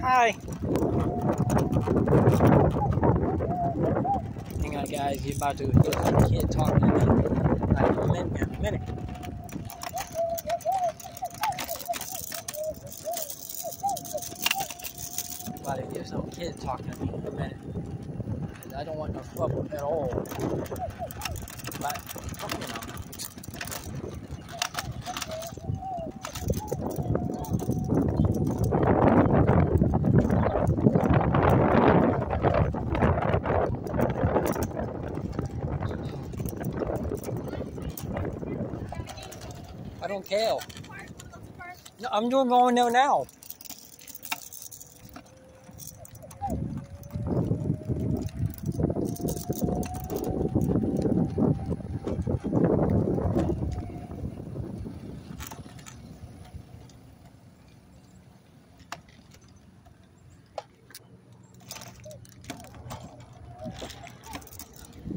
Hi. Hang on, guys. You're about to hear some kid talking to me. Like, a minute, a minute. About to hear some kid talking to me in a minute. I don't want no trouble at all. But, you know. I don't care. No, I'm doing going there now.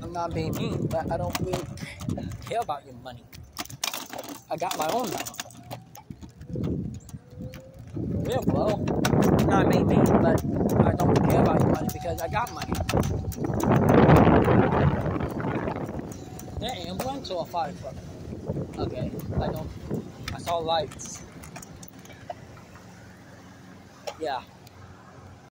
I'm not being mean, but I don't really care about your money. I got my own now. Yeah, well, not mean, but I don't care about your money because I got money. An ambulance or a fire truck? Okay, I don't. I saw lights. Yeah.